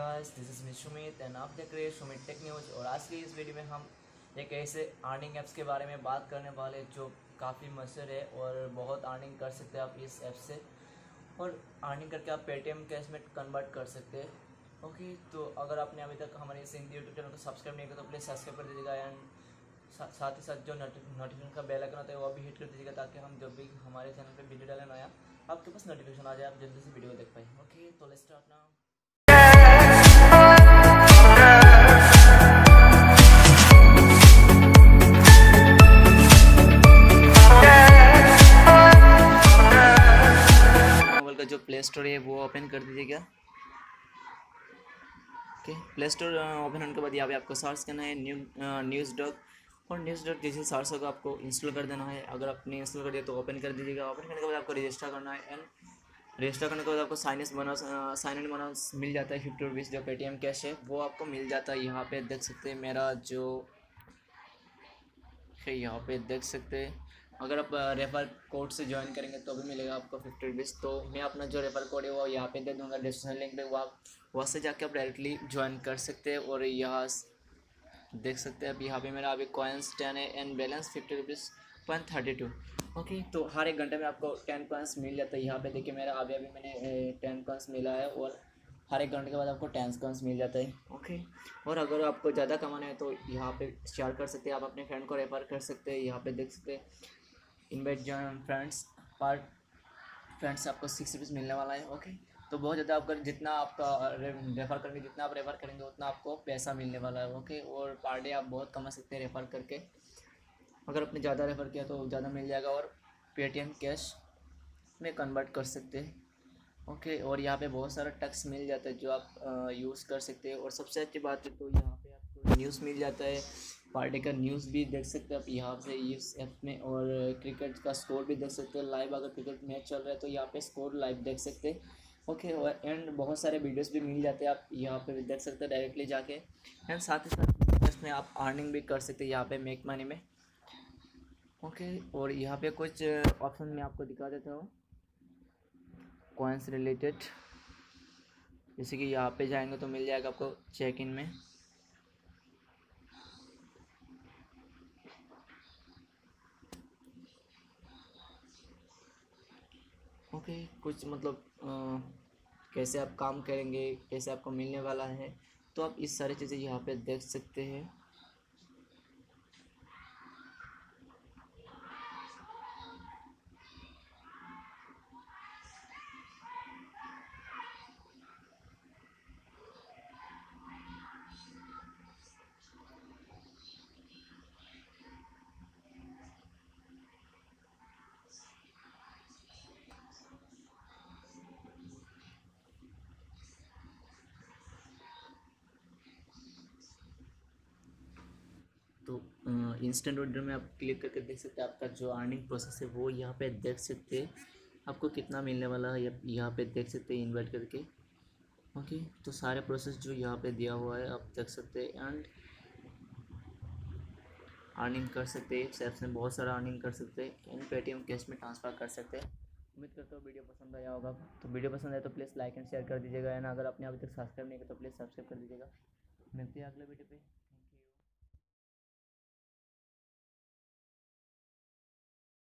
Guys this is me Sumit and आप देख रहे हैं सुमित टेक न्यूज़ और आज की इस वीडियो में हम एक ऐसे अर्निंग ऐप्स के बारे में बात करने वाले जो काफ़ी मशहूर है और बहुत अर्निंग कर सकते हैं आप इस ऐप से। और अर्निंग करके आप पेटीएम कैश में कन्वर्ट कर सकते हैं। ओके तो अगर आपने अभी तक हमारे इस हिंदी यूट्यूब चैनल को सब्सक्राइब नहीं किया तो प्लीज़ सब्सक्राइब कर दीजिएगा एंड साथ ही साथ जो नोटिफिकेशन का बेल आइकन होता है, वो भी हिट कर दीजिएगा ताकि हम जब भी हमारे चैनल पे वीडियो डालें नया आपके पास नोटिफिकेशन आ जाए, आप जल्दी से वीडियो देख पाए। ओके तो लेट्स स्टार्ट नाउ स्टोर है वो ओपन कर दीजिएगा ओके प्ले स्टोर ओपन होने के बाद यहाँ पे आपको सर्च करना है न्यू न्यूज़ डॉट और न्यूज़ डॉट जैसे सर्च होगा आपको इंस्टॉल कर देना है। अगर आपने इंस्टॉल कर दिया तो ओपन कर दीजिएगा। ओपन करने के बाद आपको रजिस्टर करना है एंड रजिस्टर करने के बाद आपको sign in bonus sign in bonus मिल जाता है फिफ्टी रुपीज़ जो पेटीएम कैश है। वो आपको मिल जाता है यहाँ पे, देख सकते हैं मेरा जो है यहाँ पे, देख सकते हैं। अगर आप रेफर कोड से ज्वाइन करेंगे तो भी मिलेगा आपको फिफ्टी रुपीज़ तो मैं अपना जो रेफर कोड है वो यहाँ पे दे दूँगा डिस्क्रिप्शन लिंक पे। वो आप, वहाँ से जाके आप डायरेक्टली ज्वाइन कर सकते हैं और यहाँ देख सकते हैं। अब यहाँ पे मेरा अभी कॉइन्स टेन है and balance fifty rupees point thirty two okay तो हर एक घंटे में आपको टेन कॉइन्स मिल जाता है। यहाँ पे देखिए मेरा अभी अभी मैंने टेन कॉइन्स मिला है और हर एक घंटे के बाद आपको टेन कॉइन्स मिल जाता है। ओके और अगर आपको ज़्यादा कमाना है तो यहाँ पे शेयर कर सकते हैं। आप अपने फ्रेंड को रेफर कर सकते हैं। यहाँ पे देख सकते हैं। इनवाइट जॉइन फ्रेंड्स पर फ्रेंड्स आपको सिक्स रुपीज़ मिलने वाला है ओके तो बहुत ज़्यादा आपका जितना आपका रेफ़र करेंगे, जितना आप रेफ़र करेंगे, उतना आपको पैसा मिलने वाला है ओके और पर डे आप बहुत कमा सकते हैं रेफ़र करके। अगर आपने ज़्यादा रेफ़र किया तो ज़्यादा मिल जाएगा और पेटीएम कैश में कन्वर्ट कर सकते हैं ओके और यहाँ पे बहुत सारा टक्स मिल जाता है जो आप यूज़ कर सकते हैं। और सबसे अच्छी बात है तो यहाँ पे आपको न्यूज़ मिल जाता है पर डे का न्यूज़ भी देख सकते हो आप, यहाँ से इस ऐप में और क्रिकेट का स्कोर भी देख सकते हो। लाइव अगर क्रिकेट मैच चल रहा है तो यहाँ पे स्कोर लाइव देख सकते हैं। ओके, और एंड बहुत सारे वीडियोस भी मिल जाते हैं, आप यहाँ पे भी देख सकते हो डायरेक्टली जाके। एंड साथ ही साथ इसमें आप अर्निंग भी कर सकते हैं यहाँ पे मेक मनी में। ओके, और यहाँ पे कुछ ऑप्शन मैं आपको दिखा देता हूँ। कॉइन्स रिलेटेड जैसे कि यहाँ पे जाएँगे तो मिल जाएगा आपको चेक इन में। ओके कुछ मतलब आ, कैसे आप काम करेंगे कैसे आपको मिलने वाला है तो आप इस सारी चीज़ें यहाँ पे देख सकते हैं तो इंस्टेंट ऑर्डर में आप क्लिक करके देख सकते हैं आपका जो अर्निंग प्रोसेस है, वो यहाँ पे देख सकते हैं। आपको कितना मिलने वाला है, यहाँ पे देख सकते हैं इन्वाइट करके। ओके तो सारे प्रोसेस जो यहाँ पे दिया हुआ है, आप देख सकते हैं। एंड अर्निंग कर सकते हैं इस में बहुत सारा अर्निंग कर सकते हैं। एंड पेटीएम कैश में ट्रांसफ़र कर सकते हैं। उम्मीद करता हूँ वीडियो पसंद आया होगा। तो वीडियो पसंद आए तो प्लीज़ लाइक एंड शेयर कर दीजिएगा। एंड अगर आपने अभी तक सब्सक्राइब नहीं किया तो प्लीज़ सब्सक्राइब कर दीजिएगा। मिलते हैं अगले वीडियो पे।